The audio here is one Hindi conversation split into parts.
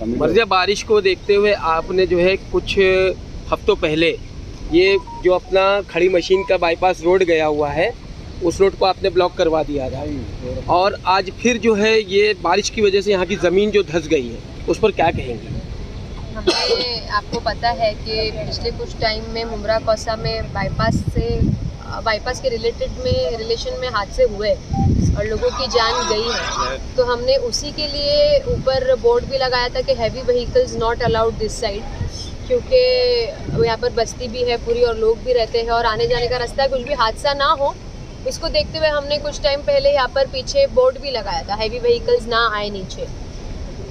मर्जिया बारिश को देखते हुए आपने जो है कुछ हफ्तों पहले ये जो अपना खड़ी मशीन का बाईपास रोड गया हुआ है उस रोड को आपने ब्लॉक करवा दिया था। और आज फिर जो है ये बारिश की वजह से यहाँ की ज़मीन जो धस गई है उस पर क्या कहेंगे? हमें आपको पता है कि पिछले कुछ टाइम में मुमरा कौसा में बाईपास से बाईपास के रिलेटेड में रिलेशन में हादसे हुए और लोगों की जान गई है। तो हमने उसी के लिए ऊपर बोर्ड भी लगाया था कि heavy vehicles not allowed this side क्योंकि यहाँ पर बस्ती भी है पूरी और लोग भी रहते हैं और आने जाने का रास्ता है कुछ भी हादसा ना हो इसको देखते हुए हमने कुछ टाइम पहले यहाँ पर पीछे बोर्ड भी लगाया था हैवी व्हीकल्स ना आए नीचे।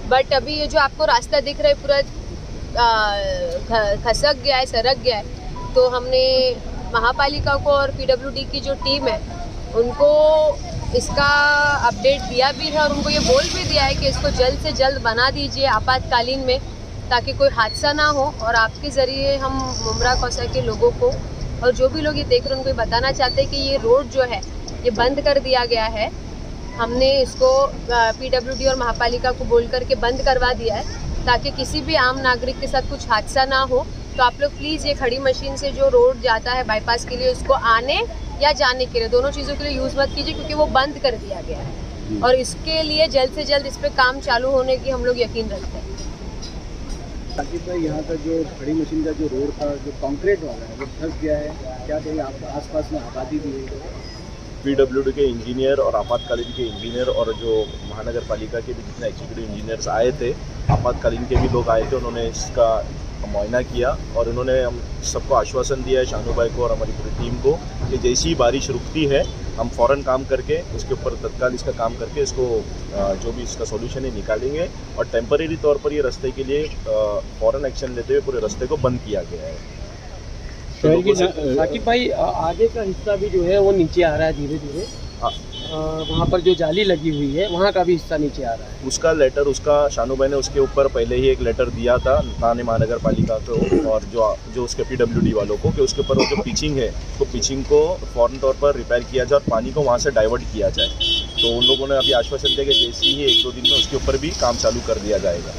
बट अभी ये जो आपको रास्ता दिख रहा है, पूरा खसक गया है, सरक गया है तो हमने महापालिका को और पीडब्ल्यूडी की जो टीम है, उनको इसका अपडेट दिया भी है और उनको ये बोल भी दिया है कि इसको जल्द से जल्द बना दीजिए आपातकालीन में, ताकि कोई हादसा ना हो। और आपके ज़रिए हम मुमरा कौसा के लोगों को और जो भी लोग ये देख रहे हैं, उनको बताना चाहते हैं कि ये रोड जो है, ये बंद कर दिया गया है। हमने इसको पीडब्ल्यूडी और महापालिका को बोल करके बंद करवा दिया है, ताकि किसी भी आम नागरिक के साथ कुछ हादसा ना हो। तो आप लोग प्लीज़ ये खड़ी मशीन से जो रोड जाता है बाईपास के लिए उसको आने या जाने के लिए दोनों चीज़ों के लिए यूज़ मत कीजिए क्योंकि वो बंद कर दिया गया है। और इसके लिए जल्द से जल्द इस पर काम चालू होने की हम लोग यकीन रखते हैं। भाई यहाँ का जो खड़ी मशीन का जो रोड था जो कंक्रीट वाला है वो धस गया है। क्या कहीं आप आसपास में आबादी भी है? पीडब्ल्यूडी के इंजीनियर और आपातकालीन के इंजीनियर और जो महानगर पालिका के भी जितने एग्जीक्यूटिव इंजीनियर्स आए थे आपातकालीन के भी लोग आए थे उन्होंने इसका मुआयना किया और उन्होंने हम सबको आश्वासन दिया है शानू भाई को और हमारी पूरी टीम को कि जैसी ही बारिश रुकती है हम फ़ौरन काम करके उसके ऊपर तत्काल इसका काम करके इसको जो भी इसका सॉल्यूशन है निकालेंगे और टेम्परेरी तौर पर ये रास्ते के लिए फ़ौरन एक्शन लेते हुए पूरे रास्ते को बंद किया गया है। तो साकिब भाई आगे का हिस्सा भी जो है वो नीचे आ रहा है धीरे धीरे हाँ वहाँ पर जो जाली लगी हुई है, वहाँ का भी हिस्सा नीचे आ रहा है। उसका लेटर उसका शानू भाई ने उसके ऊपर पहले ही एक लेटर दिया था, थाने महानगर पालिका को और जो जो उसके पी पीडब्ल्यूडी वालों को, कि उसके ऊपर वो जो पिचिंग है तो पिचिंग को फ़ौरन तौर पर रिपेयर किया जाए और पानी को वहाँ से डाइवर्ट किया जाए। तो उन लोगों ने अभी आश्वासन दिया कि जैसे ही एक दो दिन में उसके ऊपर भी काम चालू कर दिया जाएगा।